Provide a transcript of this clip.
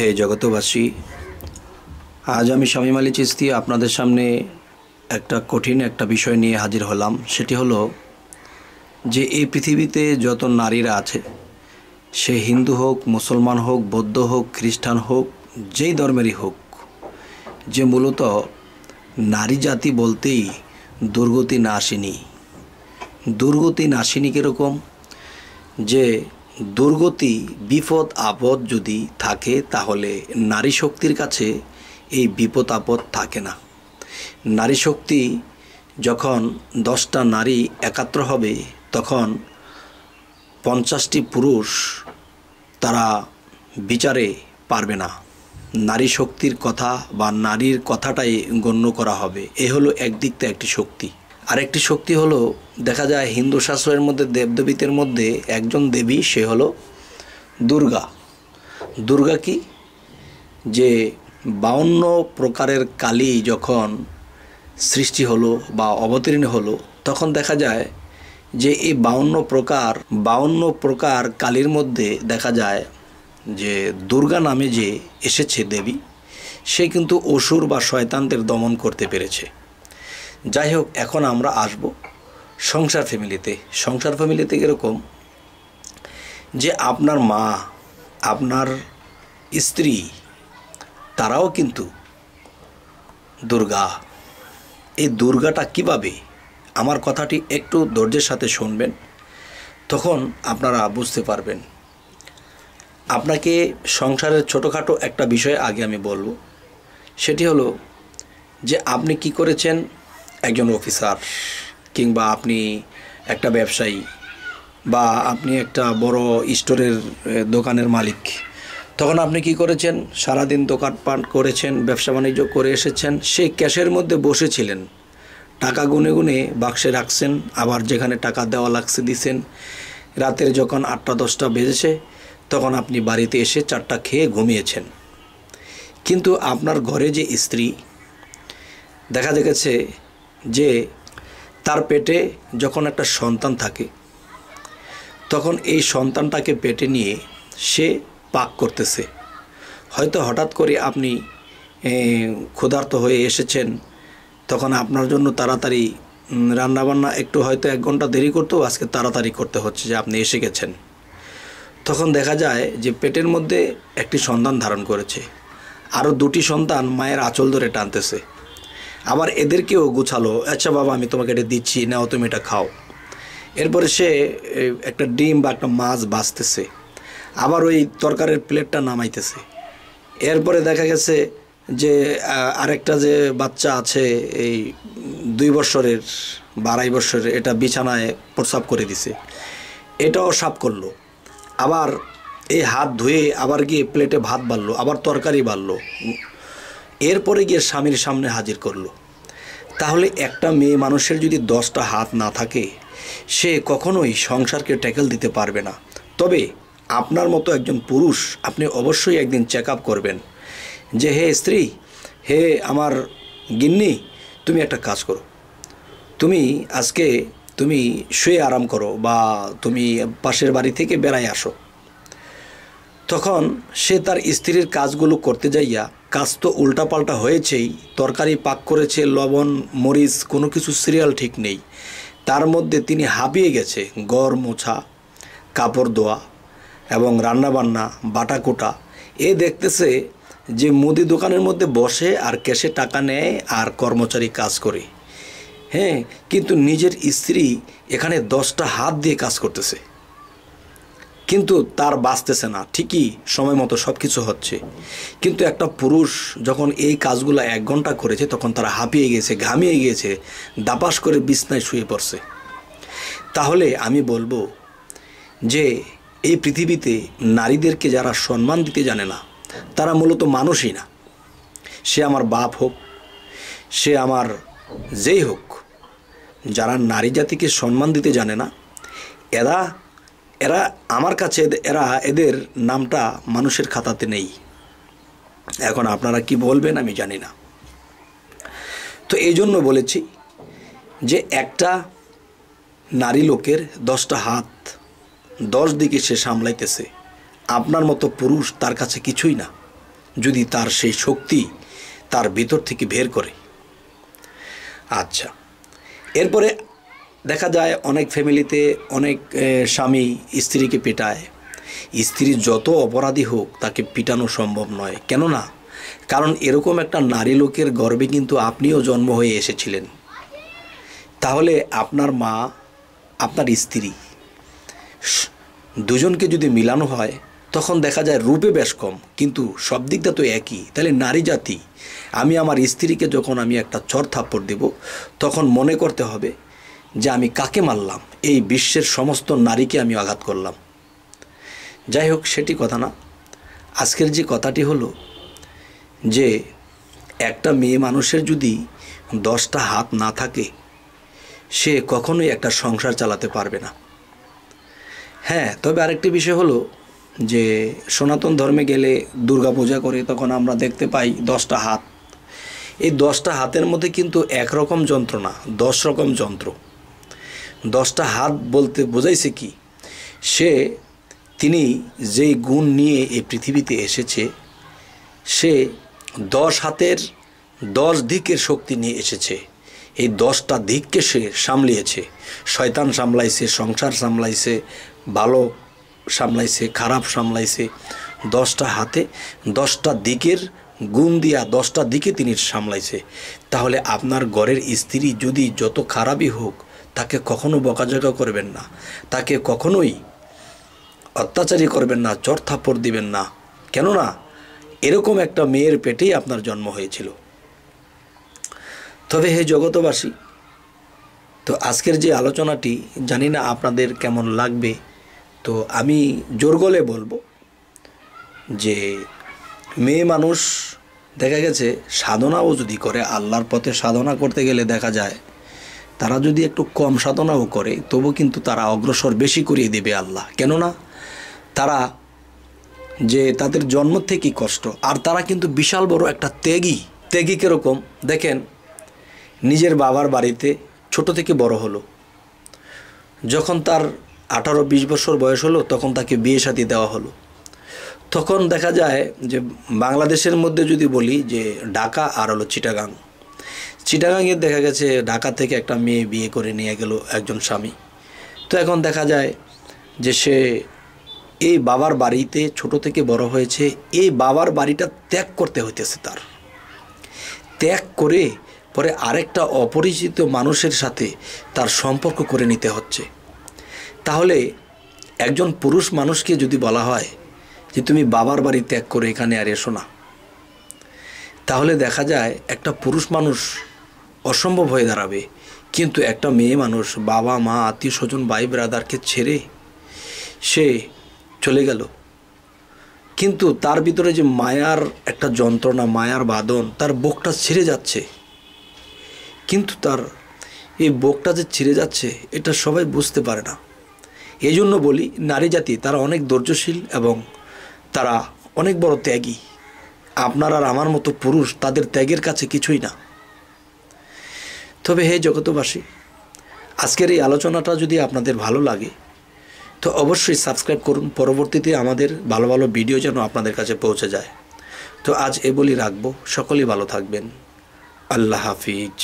হে জগতবাসী আজ আমি শামীম আলী চিস্তি আপনাদের সামনে একটা কঠিন একটা বিষয় নিয়ে হাজির হলাম। সেটি হলো যে এই পৃথিবীতে যত নারীরা আছে, সে হিন্দু হোক, মুসলমান হোক, বৌদ্ধ হোক, খ্রিস্টান হোক, যেই ধর্মেরই হোক, যে মূলত নারী জাতি বলতেই দুর্গতি নাশিনী। দুর্গতি নাশিনী কীরকম? যে দুর্গতি, বিপদ, আপদ যদি থাকে, তাহলে নারী শক্তির কাছে এই বিপদ, আপদ থাকে না। নারী শক্তি যখন দশটা নারী একাত্র হবে, তখন পঞ্চাশটি পুরুষ তারা বিচারে পারবে না। নারী শক্তির কথা বা নারীর কথাটাই গণ্য করা হবে। এ হলো একদিক থেকে একটি শক্তি। আরেকটি শক্তি হলো, দেখা যায় হিন্দু শাস্ত্রের মধ্যে, দেবদেবীদের মধ্যে একজন দেবী, সে হলো দুর্গা। দুর্গা কি? যে বাউন্ন প্রকারের কালী যখন সৃষ্টি হলো বা অবতীর্ণ হলো, তখন দেখা যায় যে এই বাউন্ন প্রকার বাউন্ন প্রকার কালীর মধ্যে দেখা যায় যে দুর্গা নামে যে এসেছে দেবী, সে কিন্তু অসুর বা শয়তানদের দমন করতে পেরেছে। যাই হোক এখন আমরা আসব সংসার ফ্যামিলিতে। সংসার ফ্যামিলিতে এরকম যে আপনার মা, আপনার স্ত্রী, তারাও কিন্তু দুর্গা। এই দুর্গাটা কীভাবে? আমার কথাটি একটু ধৈর্যের সাথে শুনবেন, তখন আপনারা বুঝতে পারবেন। আপনাকে সংসারের ছোটোখাটো একটা বিষয় আগে আমি বলব। সেটি হলো যে আপনি কি করেছেন? একজন অফিসার কিংবা আপনি একটা ব্যবসায়ী বা আপনি একটা বড় স্টোরের দোকানের মালিক, তখন আপনি কি করেছেন? সারাদিন দোকানপাট করেছেন, ব্যবসা বাণিজ্য করে এসেছেন, সেই ক্যাশের মধ্যে বসেছিলেন। টাকা গুনে গুনে বাক্সে রাখছেন, আবার যেখানে টাকা দেওয়া লাগছে দিছেন। রাতের যখন আটটা, দশটা বেজেছে, তখন আপনি বাড়িতে এসে চারটা খেয়ে ঘুমিয়েছেন। কিন্তু আপনার ঘরে যে স্ত্রী, দেখা গেছে যে তার পেটে যখন একটা সন্তান থাকে, তখন এই সন্তানটাকে পেটে নিয়ে সে পাক করতেছে। হয়তো হঠাৎ করে আপনি ক্ষুধার্ত হয়ে এসেছেন, তখন আপনার জন্য তাড়াতাড়ি রান্নাবান্না একটু হয়তো এক ঘণ্টা দেরি করতেও আজকে তাড়াতাড়ি করতে হচ্ছে যে আপনি এসে গেছেন। তখন দেখা যায় যে পেটের মধ্যে একটি সন্তান ধারণ করেছে। আরও দুটি সন্তান মায়ের আঁচল ধরে টানতেছে। আবার এদেরকেও গুছালো আচ্ছা বাবা, আমি তোমাকে এটা দিচ্ছি, নাও তুমি এটা খাও। এরপরে সে একটা ডিম বা একটা মাছ বাঁচতেছে, আবার ওই তরকারির প্লেটটা নামাইতেছে। এরপরে দেখা গেছে যে আরেকটা যে বাচ্চা আছে, এই দুই বছরের বা আড়াই বছরের এটা বিছানায় প্রস্রাব করে দিছে। এটাও সাফ করল। আবার এই হাত ধুয়ে আবার গিয়ে প্লেটে ভাত বাড়লো, আবার তরকারি বাড়লো। এরপরে গিয়ে স্বামীর সামনে হাজির করল। তাহলে একটা মেয়ে মানুষের যদি দশটা হাত না থাকে, সে কখনোই সংসারকে ট্যাকেল দিতে পারবে না। তবে আপনার মতো একজন পুরুষ আপনি অবশ্যই একদিন চেক করবেন যে, হে স্ত্রী, হে আমার গিন্নি, তুমি একটা কাজ করো। তুমি আজকে তুমি শুয়ে আরাম করো বা তুমি পাশের বাড়ি থেকে বেড়াই আসো। তখন সে তার স্ত্রীর কাজগুলো করতে যাইয়া কাজ তো উল্টাপাল্টা হয়েছেই, তরকারি পাক করেছে, লবণ, মরিচ, কোনো কিছু সিরিয়াল ঠিক নেই। তার মধ্যে তিনি হাঁপিয়ে গেছে, গড় মোছা, কাপড় ধোয়া এবং রান্নাবান্না, বাটাকুটা। এ দেখতেছে যে মুদি দোকানের মধ্যে বসে আর ক্যাশে টাকা নেয় আর কর্মচারী কাজ করে। হ্যাঁ কিন্তু নিজের স্ত্রী এখানে দশটা হাত দিয়ে কাজ করতেছে। কিন্তু তার বাঁচতেছে না। ঠিকই সময় মতো সব কিছু হচ্ছে। কিন্তু একটা পুরুষ যখন এই কাজগুলো এক ঘণ্টা করেছে, তখন তারা হাঁপিয়ে গিয়েছে, ঘামিয়ে গিয়েছে, দাপাস করে বিছনায় শুয়ে পড়ছে। তাহলে আমি বলব যে, এই পৃথিবীতে নারীদেরকে যারা সম্মান দিতে জানে না, তারা মূলত মানুষই না। সে আমার বাপ হোক, সে আমার যেই হোক, যারা নারী জাতিকে সম্মান দিতে জানে না, এরা এরা আমার কাছে এরা এদের নামটা মানুষের খাতাতে নেই। এখন আপনারা কি বলবেন আমি জানি না। তো এই জন্য বলেছি যে একটা নারী লোকের দশটা হাত দশ দিকে সে সামলাইতেছে, আপনার মতো পুরুষ তার কাছে কিছুই না। যদি তার সেই শক্তি তার ভিতর থেকে বের করে। আচ্ছা এরপরে দেখা যায় অনেক ফ্যামিলিতে অনেক স্বামী স্ত্রীকে পেটায়। স্ত্রী যত অপরাধী হোক তাকে পিটানো সম্ভব নয়। কেননা, কারণ এরকম একটা নারী লোকের গর্বে কিন্তু আপনিও জন্ম হয়ে এসেছিলেন। তাহলে আপনার মা, আপনার স্ত্রী দুজনকে যদি মিলানো হয়, তখন দেখা যায় রূপে বেশ কম। কিন্তু সব দিকটা তো একই। তাহলে নারী জাতি, আমি আমার স্ত্রীকে যখন আমি একটা চর থাপ্পড় দেব, তখন মনে করতে হবে যে আমি কাকে মারলাম? এই বিশ্বের সমস্ত নারীকে আমি আঘাত করলাম। যাই হোক, সেটি কথা না। আজকের যে কথাটি হলো যে, একটা মেয়ে মানুষের যদি দশটা হাত না থাকে, সে কখনোই একটা সংসার চালাতে পারবে না। হ্যাঁ তবে আরেকটি বিষয় হলো যে, সনাতন ধর্মে গেলে দুর্গা পূজা করে তখন আমরা দেখতে পাই দশটা হাত। এই দশটা হাতের মধ্যে কিন্তু একরকম যন্ত্র না দশ রকম যন্ত্র। দশটা হাত বলতে বোঝাইছে কি? সে, তিনি যেই গুণ নিয়ে এই পৃথিবীতে এসেছে, সে দশ হাতের দশ দিকের শক্তি নিয়ে এসেছে। এই দশটা দিককে সে সামলিয়েছে। শয়তান সামলাইছে, সংসার সামলাইছে, ভালো সামলাইছে, খারাপ সামলাইছে। দশটা হাতে দশটা দিকের গুণ দিয়া দশটা দিকে তিনি সামলাইছে। তাহলে আপনার ঘরের স্ত্রী যদি যত খারাপই হোক তাকে কখনো বকাঝকা করবেন না। তাকে কখনোই অত্যাচারী করবেন না, চর থাপ্পড় দিবেন না। কেননা, এরকম একটা মেয়ের পেটেই আপনার জন্ম হয়েছিল। তবে হে জগতবাসী তো আজকের যে আলোচনাটি, জানি না আপনাদের কেমন লাগবে। তো আমি জোর গলে বলব যে, মেয়ে মানুষ, দেখা গেছে, সাধনাও যদি করে, আল্লাহর পথে সাধনা করতে গেলে দেখা যায় তারা যদি একটু কম সাধনাও করে, তবু কিন্তু তারা অগ্রসর বেশি করিয়ে দেবে আল্লাহ। কেননা তারা যে তাদের জন্ম থেকেই কষ্ট, আর তারা কিন্তু বিশাল বড় একটা ত্যাগী। ত্যাগী কীরকম? দেখেন, নিজের বাবার বাড়িতে ছোট থেকে বড় হলো। যখন তার আঠারো বিশ বছর বয়স হলো, তখন তাকে বিয়ে সাথী দেওয়া হলো। তখন দেখা যায় যে বাংলাদেশের মধ্যে যদি বলি যে ঢাকা আর হলো চিটাগাং। চিটাগাংয়ে দেখা গেছে, ঢাকা থেকে একটা মেয়ে বিয়ে করে নিয়ে গেল একজন স্বামী। তো এখন দেখা যায় যে সে এই বাবার বাড়িতে ছোট থেকে বড় হয়েছে, এই বাবার বাড়িটা ত্যাগ করতে হইতেছে তার। ত্যাগ করে পরে আরেকটা অপরিচিত মানুষের সাথে তার সম্পর্ক করে নিতে হচ্ছে। তাহলে একজন পুরুষ মানুষকে যদি বলা হয় যে তুমি বাবার বাড়ি ত্যাগ করে এখানে আর এসো না, তাহলে দেখা যায় একটা পুরুষ মানুষ অসম্ভব হয়ে দাঁড়াবে। কিন্তু একটা মেয়ে মানুষ, বাবা, মা, আত্মীয় স্বজন, ভাই, ব্রাদারকে ছেড়ে সে চলে গেল। কিন্তু তার ভিতরে যে মায়ার একটা যন্ত্রণা, মায়ার বাদন তার বুকটা ছিঁড়ে যাচ্ছে। কিন্তু তার এই বুকটা যে ছিঁড়ে যাচ্ছে, এটা সবাই বুঝতে পারে না। এই জন্য বলি, নারী জাতি, তারা অনেক ধৈর্যশীল এবং তারা অনেক বড় ত্যাগী। আপনার আর আমার মতো পুরুষ, তাদের ত্যাগের কাছে কিছুই না। তবে হে জগতবাসী আজকের এই আলোচনাটা যদি আপনাদের ভালো লাগে, তো অবশ্যই সাবস্ক্রাইব করুন। পরবর্তীতে আমাদের ভালো ভালো ভিডিও যেন আপনাদের কাছে পৌঁছে যায়। তো আজ এ বলি রাখব। সকলেই ভালো থাকবেন। আল্লাহ হাফিজ।